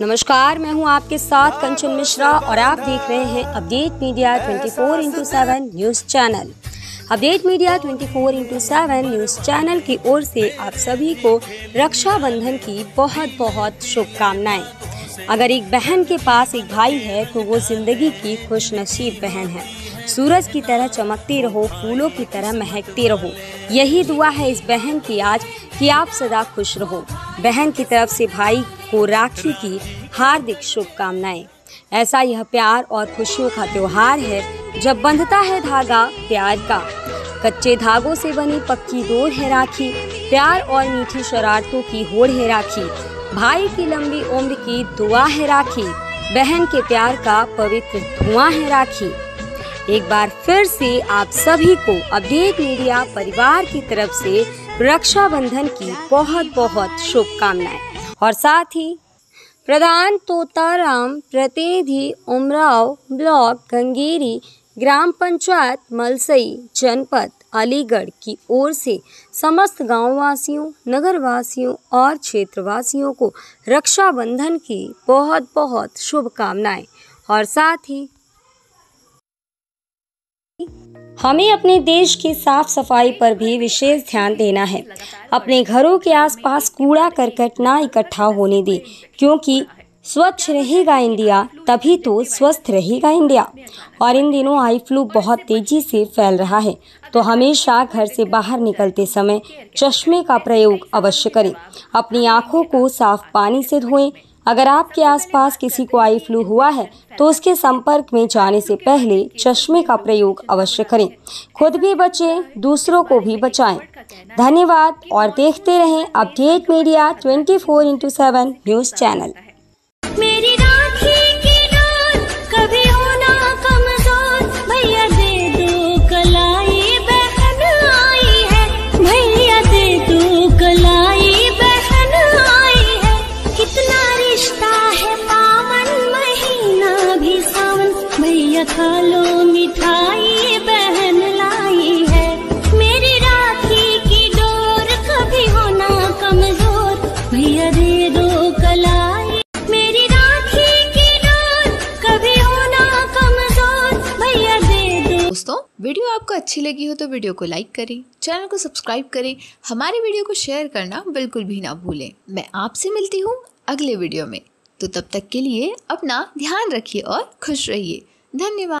नमस्कार, मैं हूँ आपके साथ कंचन मिश्रा और आप देख रहे हैं update media 24 four into seven news channel update media 24 four into seven news channel की ओर से आप सभी को रक्षाबंधन की बहुत बहुत शुभकामनाएँ। अगर एक बहन के पास एक भाई है तो वो ज़िंदगी की खुश नसीब बहन है। सूरज की तरह चमकती रहो, फूलों की तरह महकती रहो। यही दुआ है इस बहन की आज कि आप सदा खुश रहो। बहन की तरफ़ से भाई को राखी की हार्दिक शुभकामनाएँ। ऐसा यह प्यार और खुशियों का त्योहार है, जब बंधता है धागा प्यार का। कच्चे धागों से बनी पक्की डोर है राखी, प्यार और मीठी शरारतों की होड़ है राखी। भाई की लंबी उम्र की दुआ है राखी, बहन के प्यार का पवित्र धुआँ है राखी। एक बार फिर से आप सभी को अपडेट मीडिया परिवार की तरफ़ से रक्षाबंधन की बहुत बहुत शुभकामनाएँ। और साथ ही प्रधान तोताराम प्रतिनिधि उमराव ब्लॉक गंगेरी ग्राम पंचायत मलसई जनपद अलीगढ़ की ओर से समस्त गांववासियों, नगरवासियों और क्षेत्रवासियों को रक्षाबंधन की बहुत बहुत शुभकामनाएँ। और साथ ही हमें अपने देश की साफ़ सफ़ाई पर भी विशेष ध्यान देना है। अपने घरों के आसपास कूड़ा करकट ना इकट्ठा होने दें, क्योंकि स्वच्छ रहेगा इंडिया, तभी तो स्वस्थ रहेगा इंडिया। और इन दिनों आई फ्लू बहुत तेज़ी से फैल रहा है तो हमेशा घर से बाहर निकलते समय चश्मे का प्रयोग अवश्य करें। अपनी आँखों को साफ़ पानी से धोएँ अगर आपके आसपास किसी को आई फ्लू हुआ है तो उसके संपर्क में जाने से पहले चश्मे का प्रयोग अवश्य करें। खुद भी बचें, दूसरों को भी बचाएँ। धन्यवाद, और देखते रहें update media 24 four into seven news channel. मेरी वीडियो आपको अच्छी लगी हो तो वीडियो को लाइक करें, चैनल को सब्सक्राइब करें, हमारे वीडियो को शेयर करना बिल्कुल भी ना भूलें। मैं आपसे मिलती हूँ अगले वीडियो में। तो तब तक के लिए अपना ध्यान रखिए और खुश रहिए। धन्यवाद।